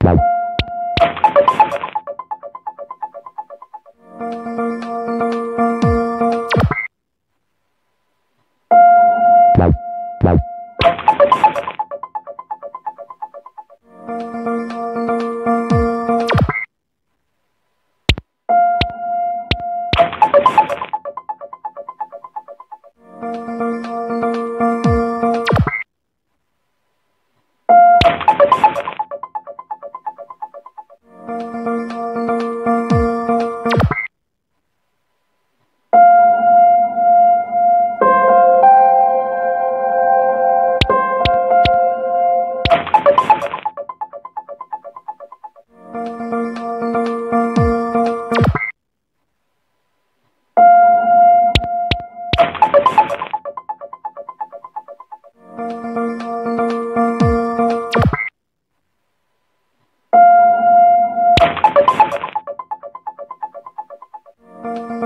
Bye. Thank you. Thank you.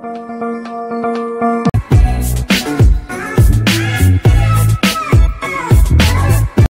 Música